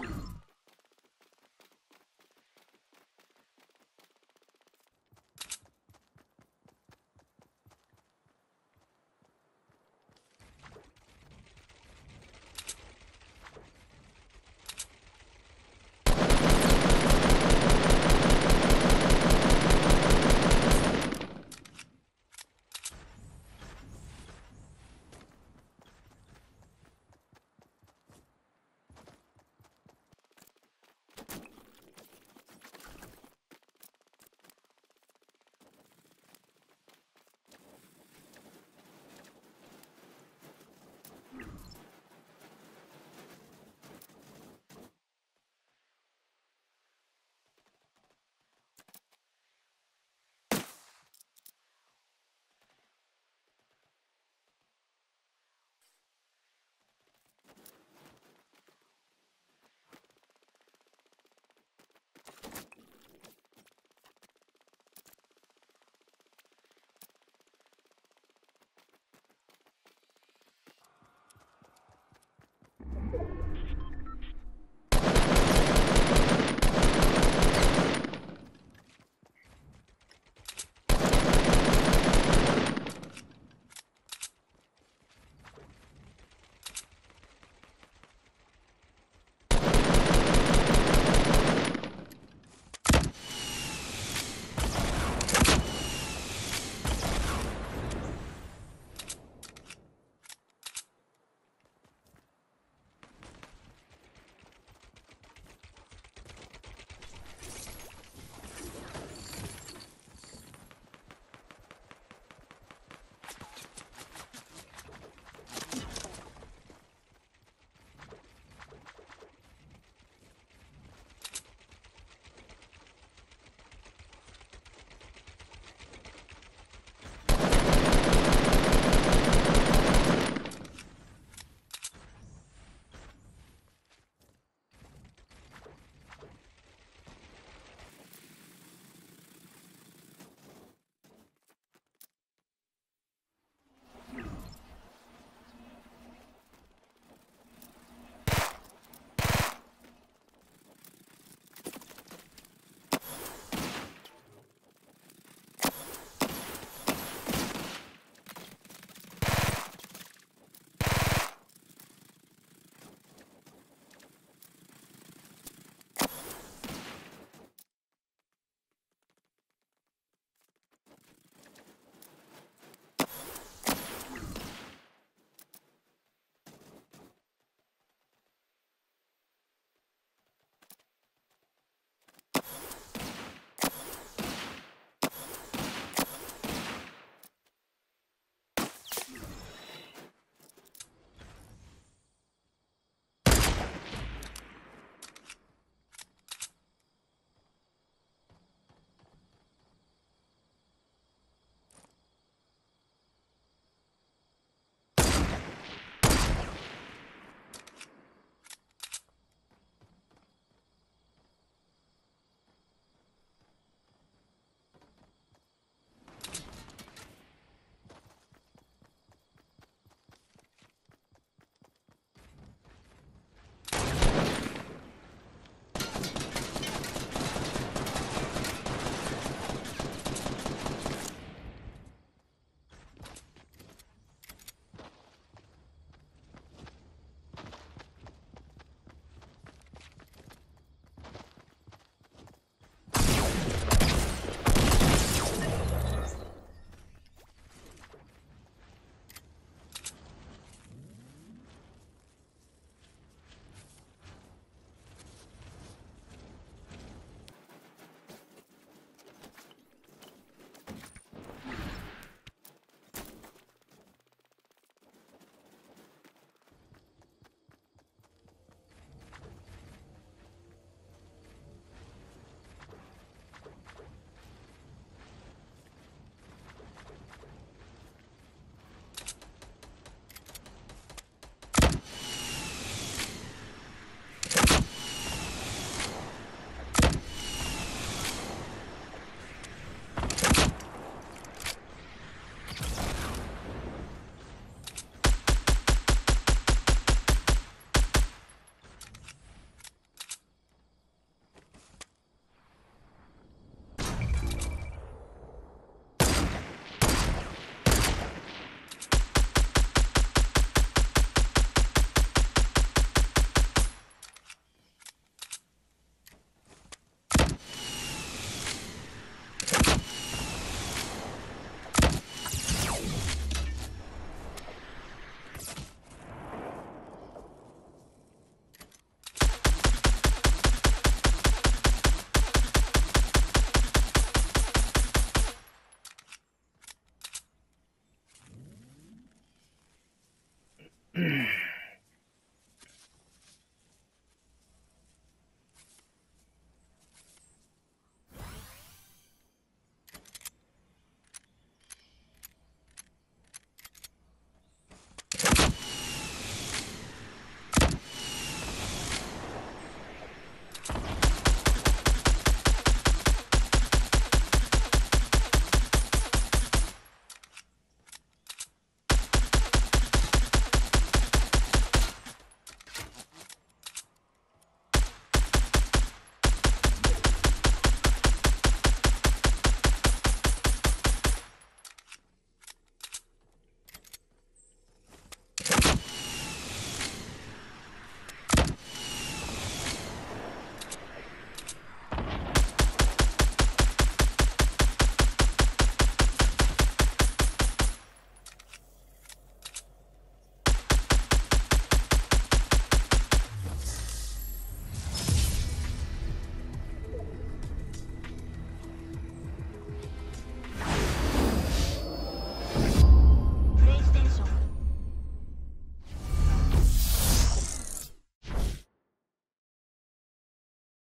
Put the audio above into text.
you Mm.